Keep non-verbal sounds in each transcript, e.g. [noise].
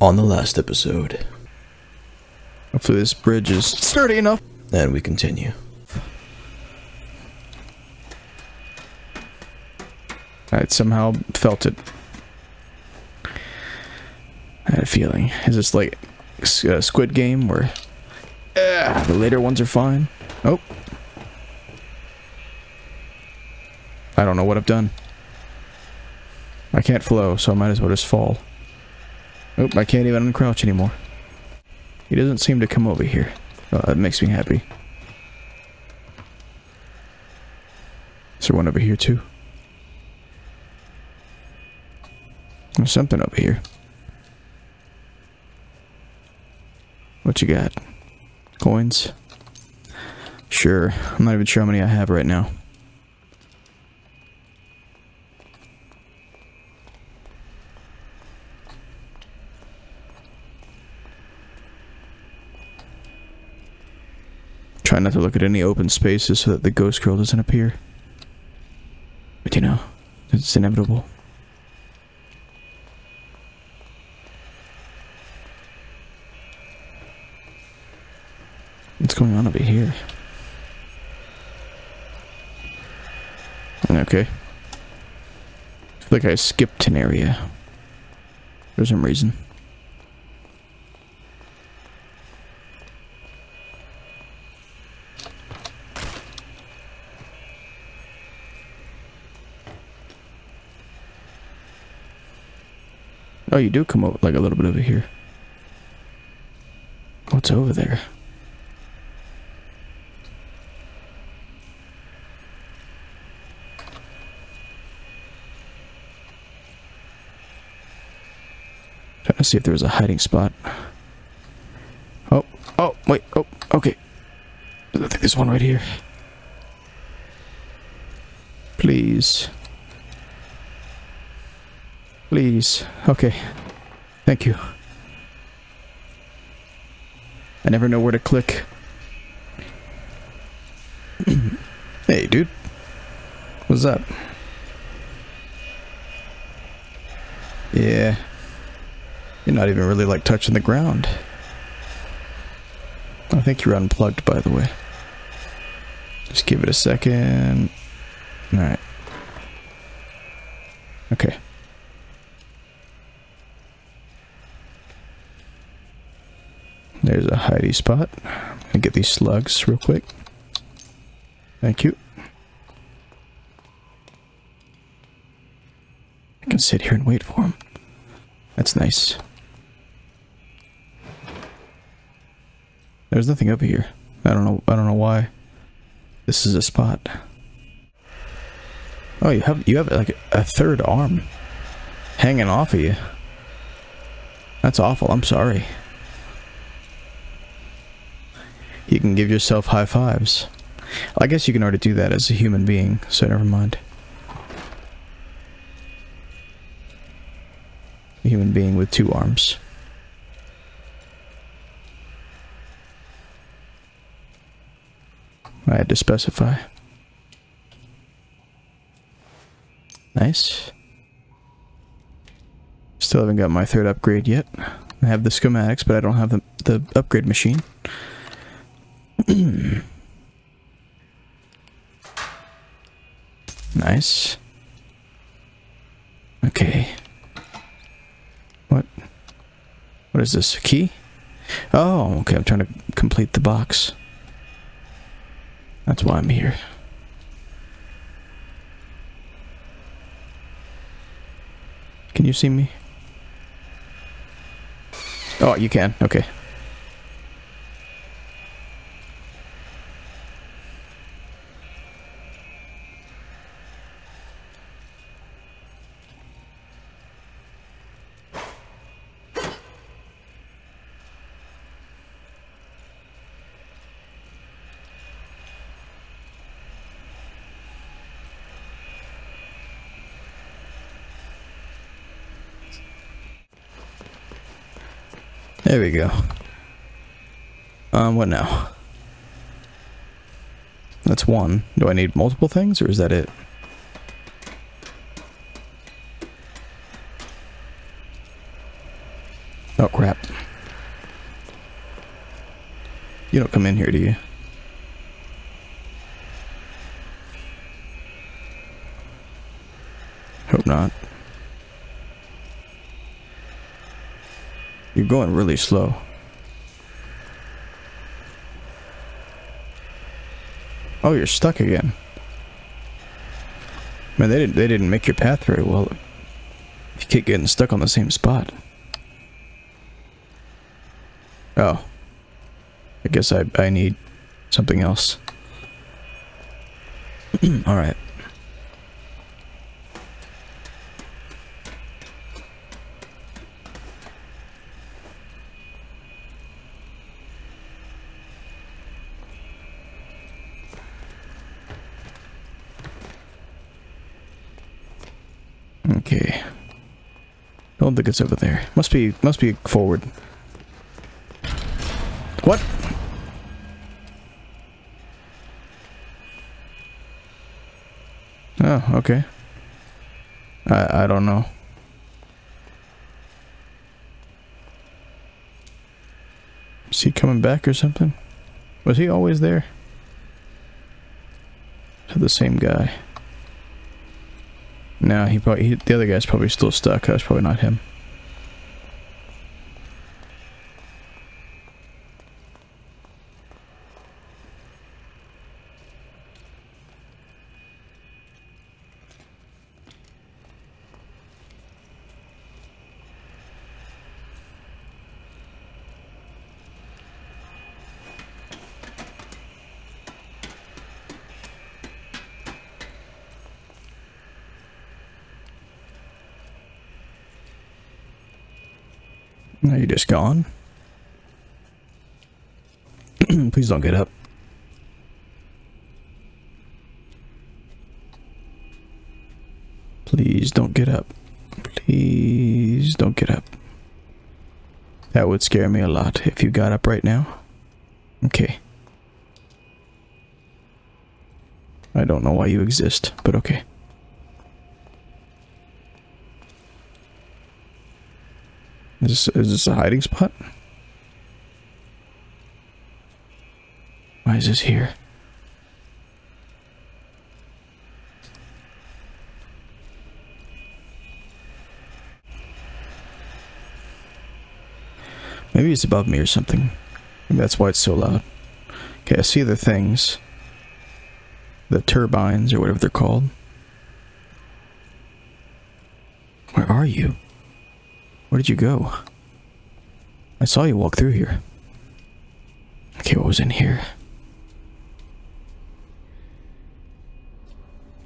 on the last episode. Hopefully this bridge is sturdy enough. And we continue. I somehow felt it. I had a feeling. Is this like a Squid Game where uh, the later ones are fine? Oh. I don't know what I've done. I can't flow, so I might as well just fall. Oh, I can't even uncrouch anymore. He doesn't seem to come over here. Oh, that makes me happy. Is there one over here too? There's something over here. What you got? Coins? Sure. I'm not even sure how many I have right now. Try not to look at any open spaces so that the ghost girl doesn't appear. But you know, it's inevitable. What's going on over here? Okay. I feel like I skipped an area. For some reason. Oh, you do come over like a little bit over here. What's over there? Trying to see if there was a hiding spot. Oh, oh, wait, oh, okay. I think there's one right here. Please. Please. Okay. Thank you. I never know where to click. [clears throat] hey, dude. What's up? Yeah. You're not even really like touching the ground. I think you're unplugged, by the way. Just give it a second. Alright. Okay. There's a hidey spot. I'm get these slugs real quick. Thank you. I can sit here and wait for him. That's nice. There's nothing over here. I don't know I don't know why. This is a spot. Oh, you have you have like a third arm hanging off of you. That's awful. I'm sorry. You can give yourself high fives. I guess you can already do that as a human being, so never mind. A human being with two arms. I had to specify. Nice. Still haven't got my third upgrade yet. I have the schematics, but I don't have the, the upgrade machine. [clears throat] nice. Okay. What? What is this? A key? Oh, okay. I'm trying to complete the box. That's why I'm here. Can you see me? Oh, you can. Okay. There we go. Um, what now? That's one. Do I need multiple things, or is that it? Oh, crap. You don't come in here, do you? Hope not. You're going really slow. Oh, you're stuck again. Man, they didn't they didn't make your path very well. You keep getting stuck on the same spot. Oh. I guess I I need something else. [clears throat] Alright. Okay. Don't think it's over there. Must be must be forward. What? Oh, okay. I I don't know. Is he coming back or something? Was he always there? The same guy. No, he probably he, the other guy's probably still stuck. That's probably not him. Just gone? [clears throat] Please don't get up. Please don't get up. Please don't get up. That would scare me a lot if you got up right now. Okay. I don't know why you exist, but okay. Is this, is this a hiding spot? Why is this here? Maybe it's above me or something. Maybe that's why it's so loud. Okay, I see the things. The turbines, or whatever they're called. Where are you? Where did you go? I saw you walk through here. Okay, what was in here?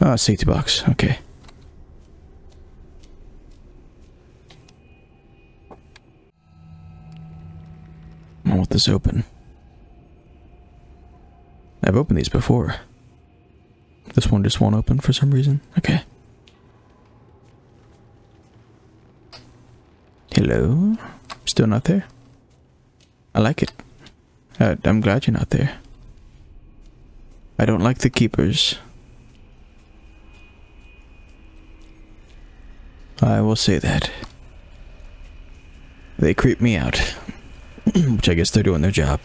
Ah, oh, safety box. Okay. I want this open. I've opened these before. This one just won't open for some reason. Okay. Hello? Still not there? I like it. Uh, I'm glad you're not there. I don't like the keepers. I will say that. They creep me out. [clears throat] Which I guess they're doing their job.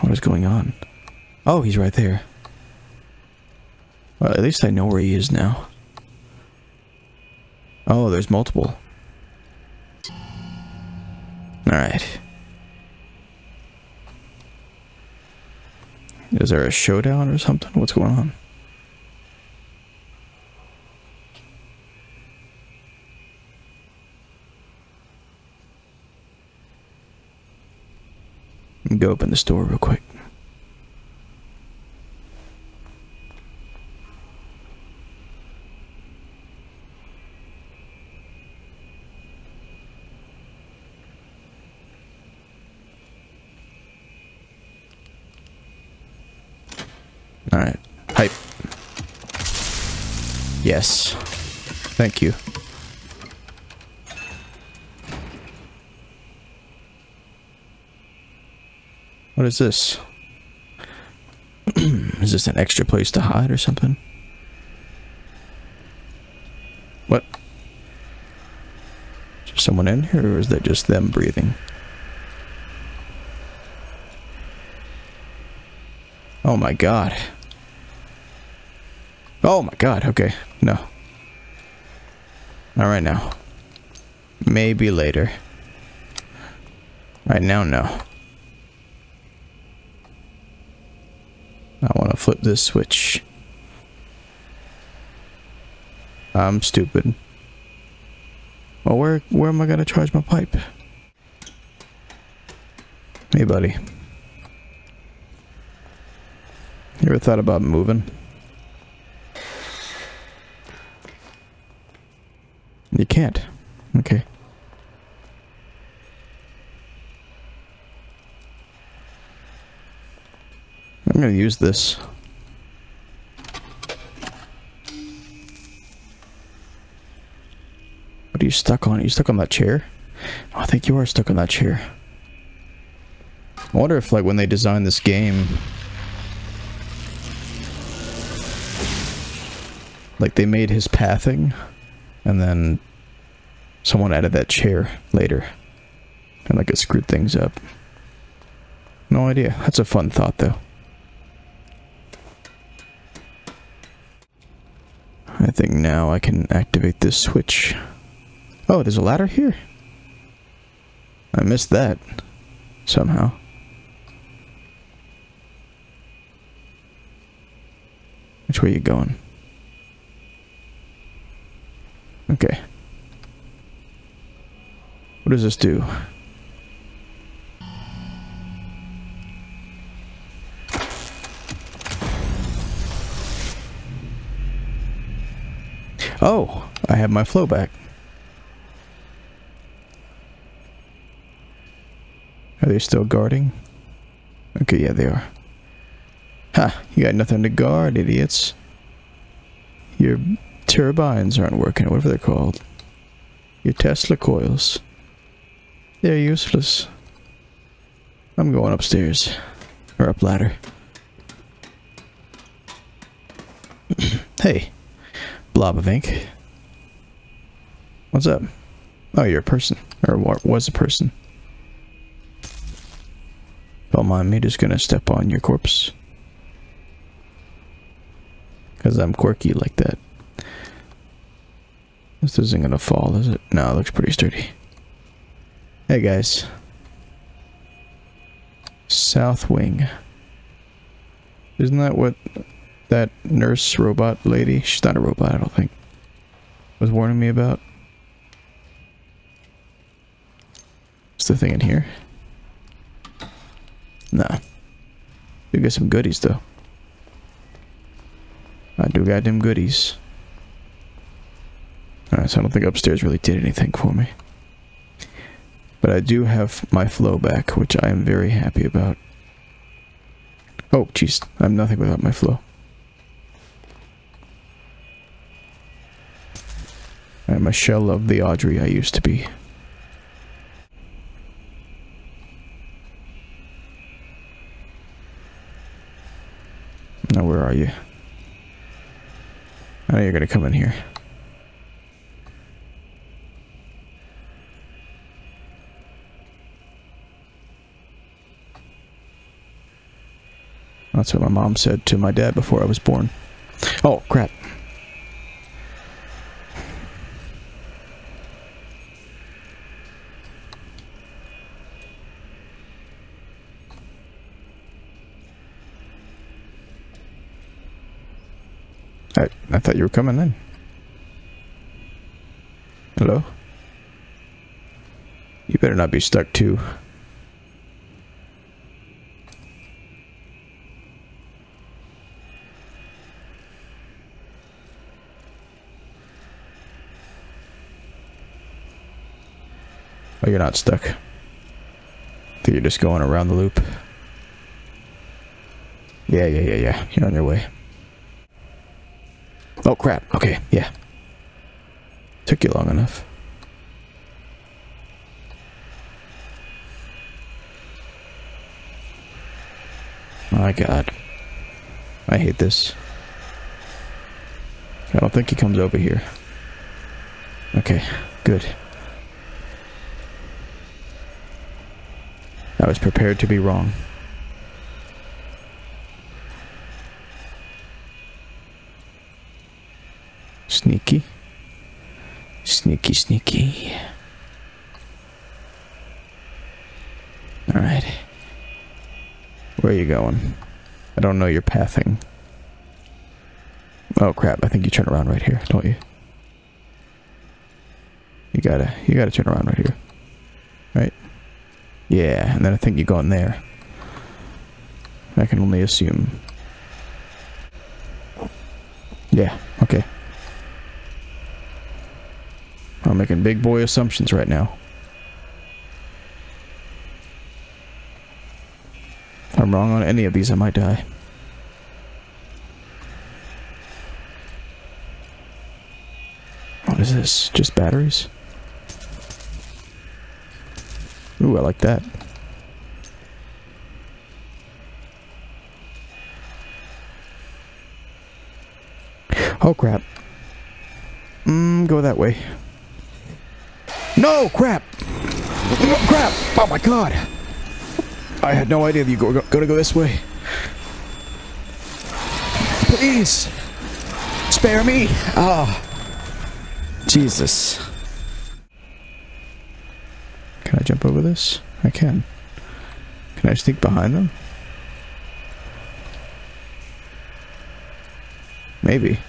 What is going on? Oh, he's right there. Well, at least I know where he is now. Oh, there's multiple. Alright. Is there a showdown or something? What's going on? Go open the store real quick. Alright. Hype. Yes. Thank you. What is this? [clears throat] is this an extra place to hide or something? What? someone in here, or is that just them breathing? Oh my god. Oh my god, okay. No. Not right now. Maybe later. Right now, no. I want to flip this switch. I'm stupid. Well, where where am I gonna charge my pipe? Hey, buddy. You ever thought about moving? You can't. Okay. I'm gonna use this. What are you stuck on? Are you stuck on that chair? Oh, I think you are stuck on that chair. I wonder if, like, when they designed this game... Like, they made his pathing, and then someone added that chair later. And, like, it screwed things up. No idea. That's a fun thought, though. I think now I can activate this switch. Oh, there's a ladder here? I missed that. Somehow. Which way are you going? Okay. What does this do? Oh, I have my flow back. Are they still guarding? Okay, yeah, they are. Ha, you got nothing to guard, idiots. Your turbines aren't working, whatever they're called. Your Tesla coils. They're useless. I'm going upstairs. Or up ladder. [clears throat] hey, blob of ink. What's up? Oh, you're a person. Or was a person. Don't mind me just gonna step on your corpse. Because I'm quirky like that. This isn't gonna fall, is it? No, it looks pretty sturdy. Hey guys. South Wing. Isn't that what that nurse robot lady, she's not a robot I don't think, was warning me about? What's the thing in here? Nah. Do get some goodies though. I do goddamn goodies. Alright, so I don't think upstairs really did anything for me. But I do have my flow back, which I am very happy about. Oh, jeez. I'm nothing without my flow. I'm a shell of the Audrey I used to be. Now where are you? I know you're gonna come in here. That's what my mom said to my dad before I was born. Oh, crap. I, I thought you were coming in. Hello? You better not be stuck too. Oh, you're not stuck. I think you're just going around the loop. Yeah, yeah, yeah, yeah. You're on your way. Oh, crap. Okay, yeah. Took you long enough. My god. I hate this. I don't think he comes over here. Okay, good. I was prepared to be wrong. Sneaky, sneaky. Alright. Where are you going? I don't know your pathing. Oh crap, I think you turn around right here, don't you? You gotta, you gotta turn around right here. Right? Yeah, and then I think you go in there. I can only assume. Yeah, okay. I'm making big boy assumptions right now. If I'm wrong on any of these, I might die. What is this? Just batteries? Ooh, I like that. Oh crap. Mmm, go that way. No, crap! No, crap! Oh my god! I had no idea that you were gonna go this way. Please! Spare me! Ah. Oh. Jesus. Can I jump over this? I can. Can I sneak behind them? Maybe.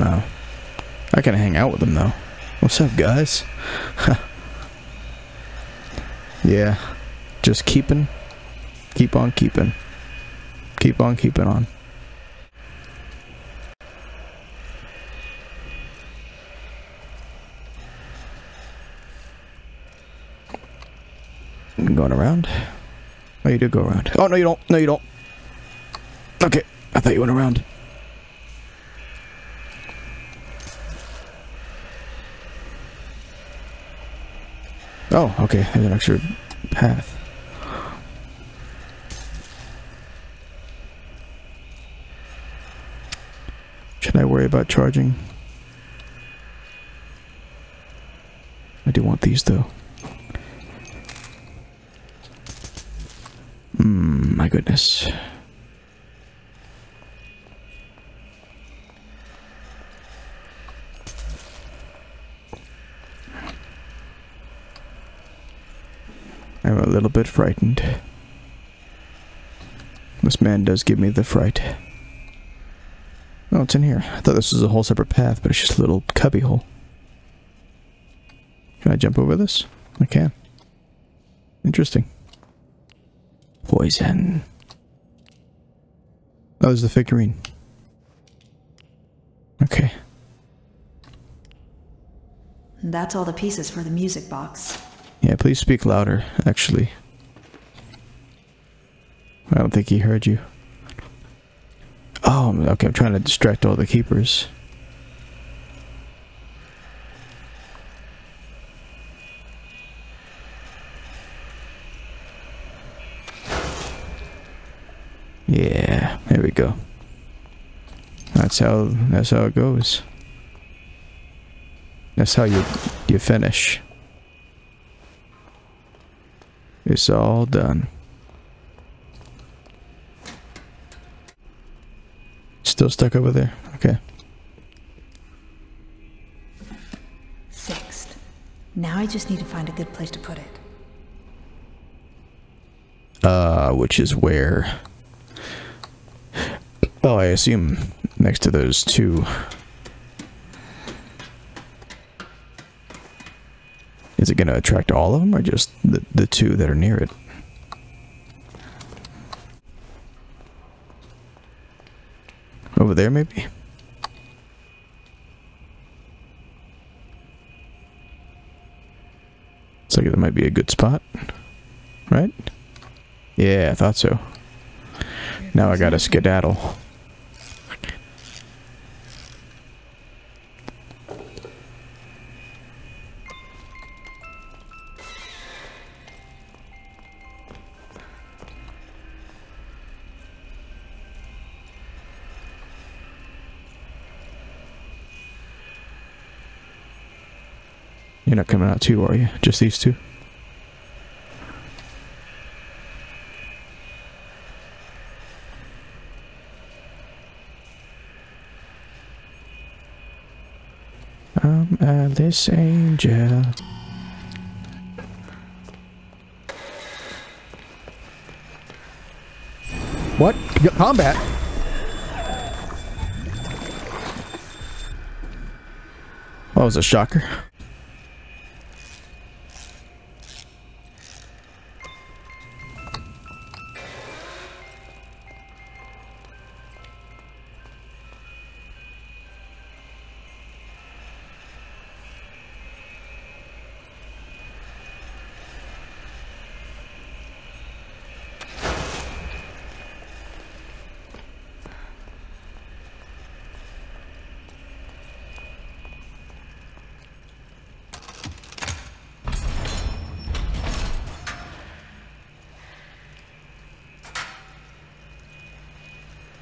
No. I can hang out with them though. What's up, guys? [laughs] yeah. Just keeping. Keep on keeping. Keep on keeping on. Going around? Oh, you did go around. Oh, no, you don't. No, you don't. Okay. I thought you went around. Oh, okay. There's an extra path. Should I worry about charging? I do want these though. Hmm, my goodness. I'm a little bit frightened. This man does give me the fright. Oh, it's in here. I thought this was a whole separate path, but it's just a little cubby hole. Can I jump over this? I can. Interesting. Poison. Oh, there's the figurine. Okay. That's all the pieces for the music box. Yeah, please speak louder, actually. I don't think he heard you. Oh, okay, I'm trying to distract all the keepers. Yeah, there we go. That's how that's how it goes. That's how you you finish. It's all done. Still stuck over there? Okay. Fixed. Now I just need to find a good place to put it. Uh, which is where? Oh, I assume next to those two. Is it going to attract all of them or just the, the two that are near it? Over there, maybe? Looks like it might be a good spot. Right? Yeah, I thought so. Now I gotta skedaddle. Coming out too, are you? Just these two? I'm this Angel. What? Combat? That was a shocker.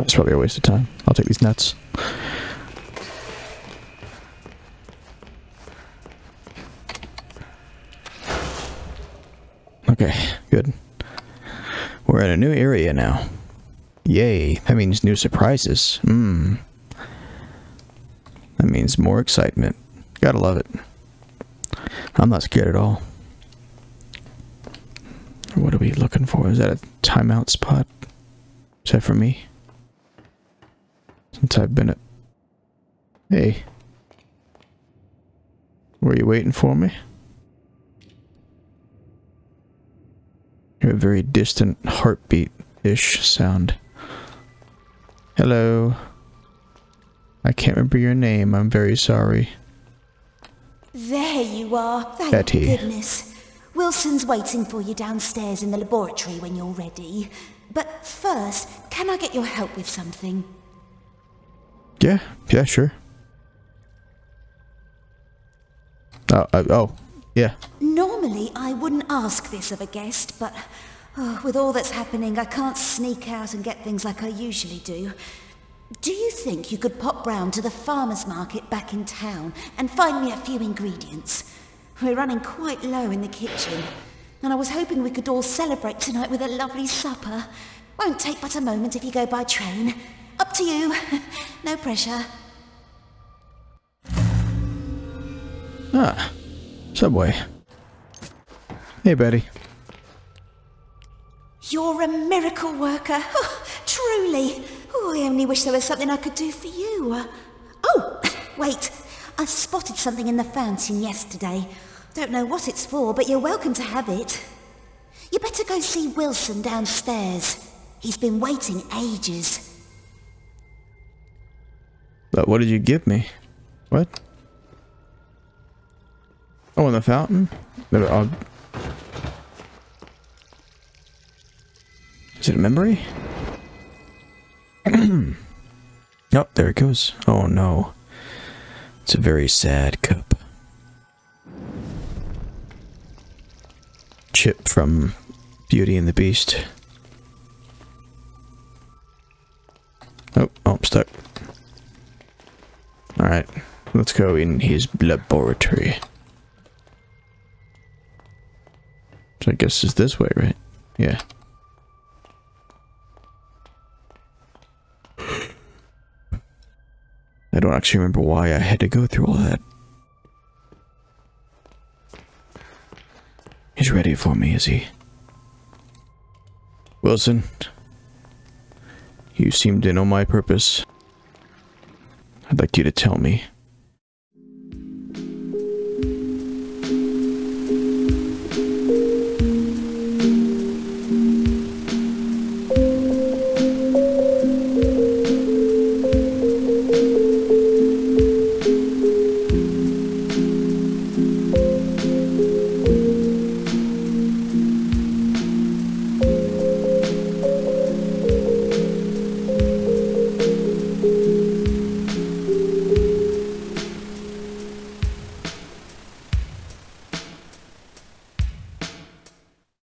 That's probably a waste of time. I'll take these nuts. Okay, good. We're in a new area now. Yay, that means new surprises. Hmm. That means more excitement. Gotta love it. I'm not scared at all. What are we looking for? Is that a timeout spot? Is that for me? Since I've. Hey. Were you waiting for me? A very distant heartbeat-ish sound. Hello. I can't remember your name. I'm very sorry. There you are. Thank Betty. goodness. Wilson's waiting for you downstairs in the laboratory when you're ready. But first, can I get your help with something? Yeah, yeah, sure. Oh, uh, oh, yeah. Normally, I wouldn't ask this of a guest, but oh, with all that's happening, I can't sneak out and get things like I usually do. Do you think you could pop round to the farmer's market back in town and find me a few ingredients? We're running quite low in the kitchen, and I was hoping we could all celebrate tonight with a lovely supper. Won't take but a moment if you go by train. Up to you. [laughs] no pressure. Ah, Subway. Hey, Betty. You're a miracle worker. Oh, [laughs] truly. Oh, I only wish there was something I could do for you. Oh, [laughs] wait. I spotted something in the fountain yesterday. Don't know what it's for, but you're welcome to have it. You better go see Wilson downstairs. He's been waiting ages. But what did you give me? What? Oh, in the fountain? Uh, Is it a memory? [clears throat] oh, there it goes. Oh no. It's a very sad cup. Chip from Beauty and the Beast. Oh, oh, I'm stuck. Alright, let's go in his laboratory. Which I guess is this way, right? Yeah. I don't actually remember why I had to go through all that. He's ready for me, is he? Wilson, you seem to know my purpose. I'd like you to tell me